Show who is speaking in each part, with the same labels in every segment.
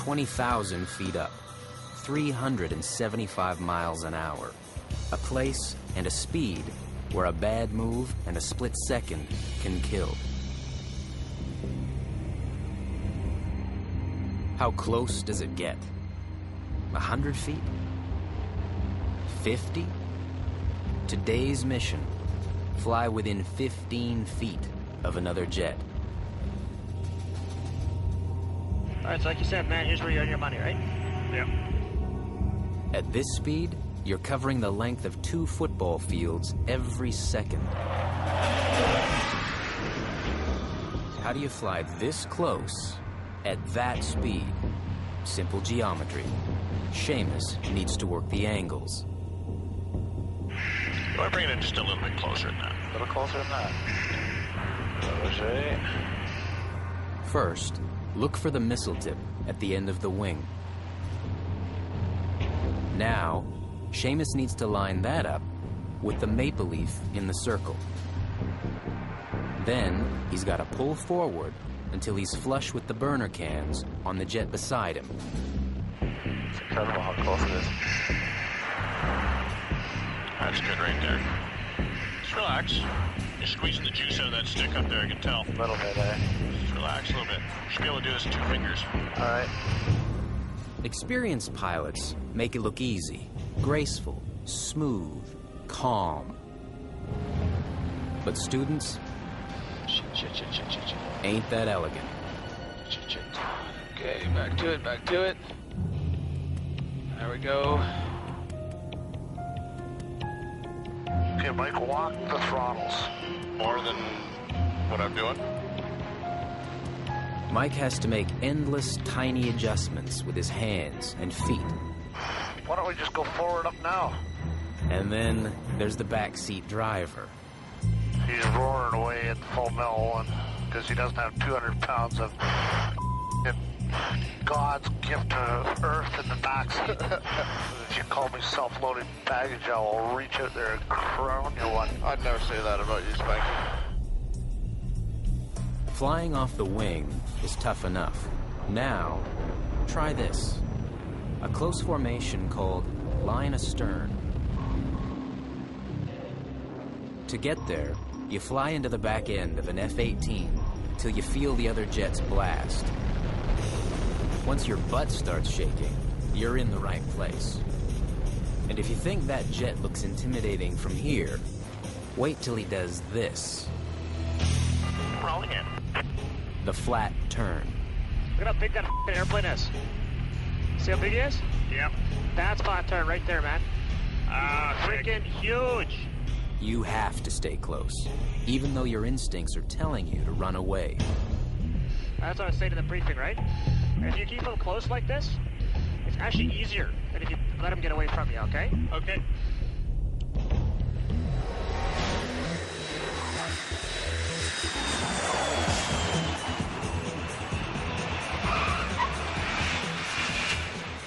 Speaker 1: 20,000 feet up, 375 miles an hour. A place and a speed where a bad move and a split second can kill. How close does it get? A hundred feet? Fifty? Today's mission, fly within 15 feet of another jet.
Speaker 2: All right, so like you said, man, here's where you earn your money, right?
Speaker 3: Yep.
Speaker 1: At this speed, you're covering the length of two football fields every second. How do you fly this close at that speed? Simple geometry. Seamus needs to work the angles.
Speaker 3: You want to bring it in just a little bit closer than that.
Speaker 4: A little closer than that. Roger.
Speaker 1: First, look for the missile tip at the end of the wing. Now, Seamus needs to line that up with the maple leaf in the circle. Then, he's got to pull forward until he's flush with the burner cans on the jet beside him.
Speaker 4: It's incredible how close it is.
Speaker 3: That's good right there. Just relax. You're squeezing the juice out of that stick up there, I can tell.
Speaker 4: A little bit, eh?
Speaker 3: Just relax a little bit. Should be able to do this with two fingers.
Speaker 4: All right.
Speaker 1: Experienced pilots make it look easy, graceful, smooth, calm. But students
Speaker 4: Shit, shit, shit, shit, shit, shit.
Speaker 1: ain't that elegant.
Speaker 4: Shit, shit. Okay, back to it, back to it. There we go.
Speaker 5: Okay, Mike, walk the throttles.
Speaker 3: More than what I'm doing.
Speaker 1: Mike has to make endless tiny adjustments with his hands and feet.
Speaker 5: Why don't we just go forward up now?
Speaker 1: And then there's the backseat driver.
Speaker 5: He's roaring away at full mil because he doesn't have 200 pounds of God's gift to Earth in the backseat. if you call me self-loading baggage, I will reach out there and crown you one.
Speaker 4: I'd never say that about you, Spanky.
Speaker 1: Flying off the wing is tough enough. Now, try this. A close formation called line astern. To get there, you fly into the back end of an F-18 till you feel the other jet's blast. Once your butt starts shaking, you're in the right place. And if you think that jet looks intimidating from here, wait till he does this.
Speaker 2: Rolling in.
Speaker 1: The flat turn.
Speaker 2: Look at how big that airplane is. See how big it is?
Speaker 3: Yep.
Speaker 2: That's flat turn right there, man.
Speaker 3: Ah,
Speaker 2: Freaking huge.
Speaker 1: You have to stay close, even though your instincts are telling you to run away.
Speaker 2: That's what I was saying in the briefing, right? If you keep them close like this, it's actually easier than if you let them get away from you, okay?
Speaker 3: Okay.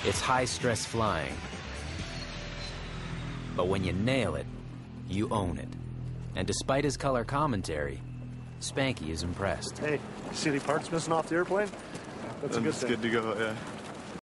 Speaker 1: It's high stress flying. But when you nail it, you own it. And despite his color commentary, Spanky is impressed.
Speaker 6: Hey, you see any parts missing off the airplane? That's a uh, good
Speaker 7: It's
Speaker 6: thing.
Speaker 7: good to go, yeah.